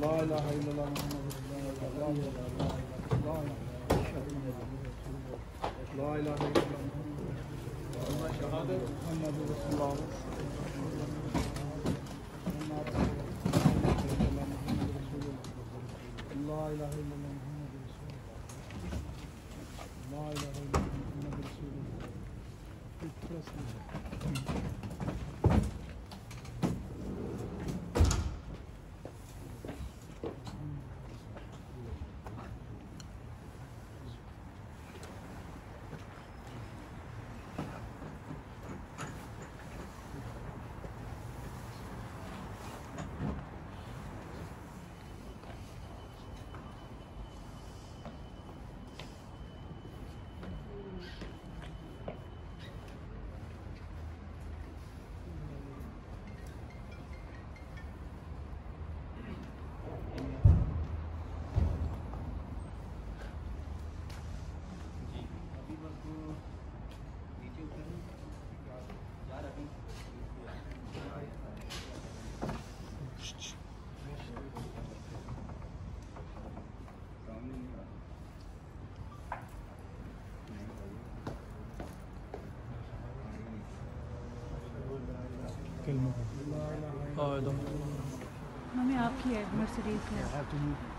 La ilahe illallah Muhammed. La ilahe illallah Muhammed Şehadet Muhammed Resulullah. La ilahe illallah Muhammed Resulullah. La ilahe illallah Muhammed Resulullah. Trust me. Mami आपकी है मर्सिडीज है have to move.